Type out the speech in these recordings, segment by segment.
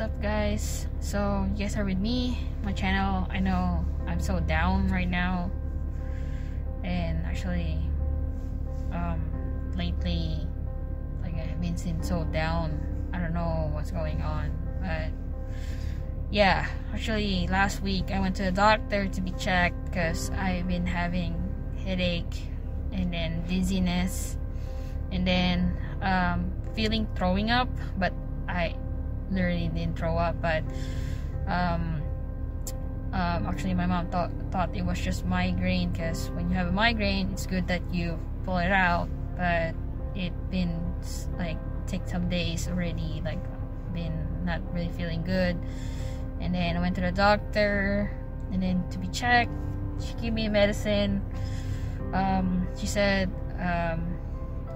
what's up guys? So you guys are with me my channel. I know i'm so down right now. And actually um lately like i've been so down. I don't know what's going on but yeah, actually last week I went to the doctor to be checked because I've been having headache and then dizziness and then um, feeling throwing up but I literally didn't throw up but um, um, actually my mom thought thought it was just migraine because when you have a migraine it's good that you pull it out but it been like take some days already like been not really feeling good and then I went to the doctor and then to be checked she gave me medicine um, she said um,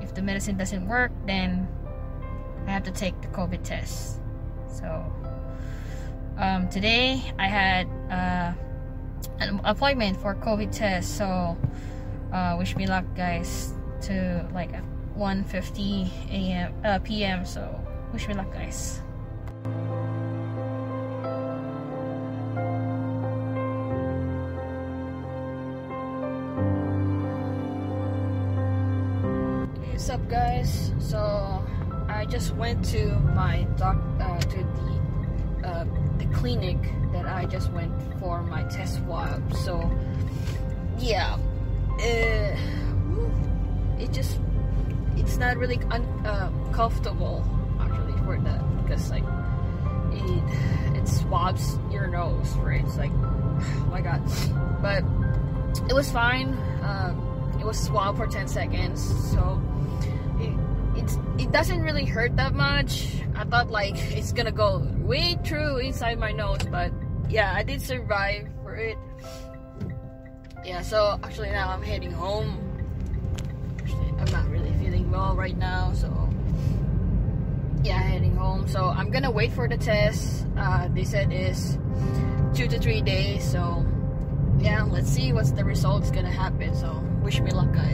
if the medicine doesn't work then I have to take the COVID test so um, today I had uh, an appointment for COVID test so uh, wish me luck guys to like 1:50 a.m. Uh, p.m. so wish me luck guys what's up guys? So I just went to my doc uh, to the uh, the clinic that I just went for my test swab. So yeah. Uh, it just it's not really uncomfortable uh, actually for that because like it it swabs your nose right? It's like oh my god. But it was fine. Um, it was swab for 10 seconds so doesn't really hurt that much. I thought like it's gonna go way through inside my nose, but yeah, I did survive for it. Yeah, so actually now I'm heading home. I'm not really feeling well right now, so yeah, heading home. So I'm gonna wait for the test. Uh, they said is two to three days. So yeah, let's see what's the results gonna happen. So wish me luck, guys.